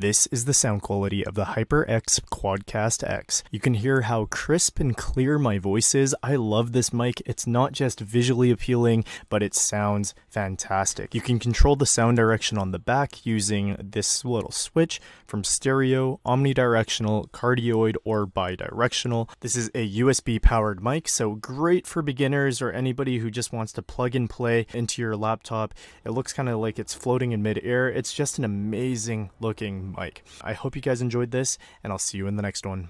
This is the sound quality of the HyperX QuadCast S. You can hear how crisp and clear my voice is. I love this mic. It's not just visually appealing, but it sounds fantastic. You can control the sound direction on the back using this little switch from stereo, omnidirectional, cardioid, or bidirectional. This is a USB powered mic, so great for beginners or anybody who just wants to plug and play into your laptop. It looks kind of like it's floating in midair. It's just an amazing looking mic. I hope you guys enjoyed this, and I'll see you in the next one.